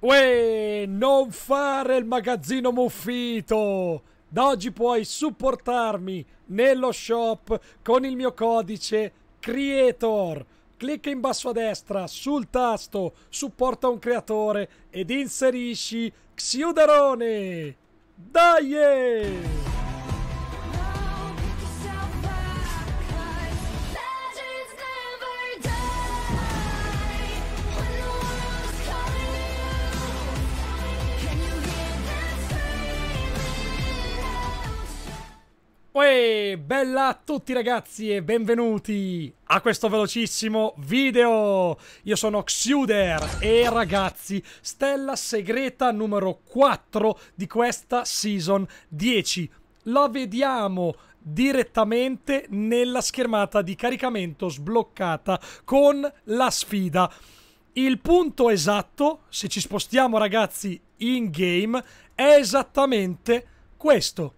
Uè, non fare il magazzino muffito! Da oggi puoi supportarmi nello shop con il mio codice CREATOR. Clicca in basso a destra sul tasto Supporta un creatore ed inserisci Xiuderone! Dai! Uè, bella a tutti ragazzi e benvenuti a questo velocissimo video! Io sono Xuder e ragazzi, stella segreta numero 4 di questa season 10. La vediamo direttamente nella schermata di caricamento sbloccata con la sfida. Il punto esatto, se ci spostiamo ragazzi in game, è esattamente questo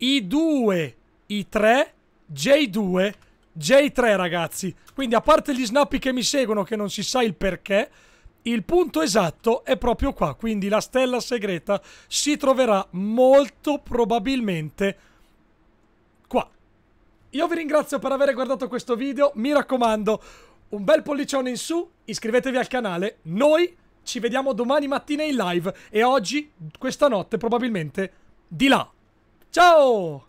i2, i3, J2, J3 ragazzi. Quindi a parte gli snappi che mi seguono che non si sa il perché, il punto esatto è proprio qua. Quindi la stella segreta si troverà molto probabilmente qua. Io vi ringrazio per aver guardato questo video, mi raccomando un bel pollicione in su, iscrivetevi al canale, noi ci vediamo domani mattina in live e oggi, questa notte probabilmente, di là. Ciao。